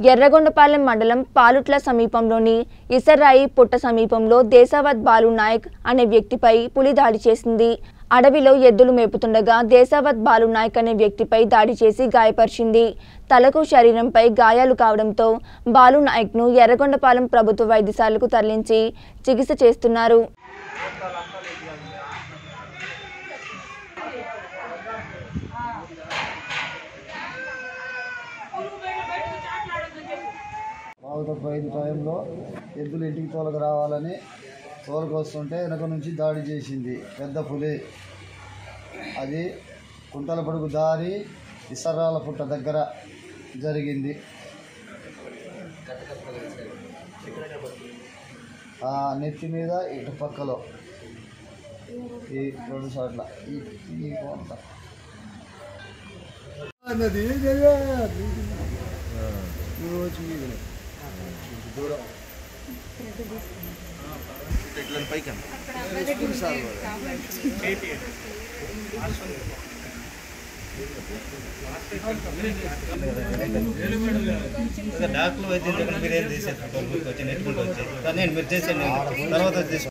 ఎర్రగొండపాలెం మండలం పాలుట్ల సమీపంలోని ఇసర్రాయి పుట్ట సమీపంలో దేశావత్ బాలు నాయక్ అనే వ్యక్తిపై పులి దాడి చేసింది. అడవిలో ఎద్దులు మేపుతుండగా దేశావత్ బాలు నాయక్ అనే వ్యక్తిపై దాడి చేసి గాయపరిచింది. తలకు శరీరంపై గాయాలు కావడంతో బాలు నాయక్ను ఎర్రగొండపాలెం ప్రభుత్వ వైద్యశాలకు తరలించి చికిత్స చేస్తున్నారు. ఐదు టైంలో ఎద్దులు ఇంటికి తోలకు రావాలని తోలకు వస్తుంటే వెనక నుంచి దాడి చేసింది పెద్ద పులి. అది కుంటల పడుగు దారి ఇసరాల పుట్ట దగ్గర జరిగింది. ఆ నెత్తి మీద ఇటు పక్కలో ఈ రెండు చోట్ల ఈ అన్నది రోజు దూరం డాక్టర్ వైద్యం చెప్పిన మీరు ఏం చేసేది వచ్చి నెట్టుకుంటూ వచ్చి. నేను మీరు చేసేయండి. తర్వాత వచ్చేసి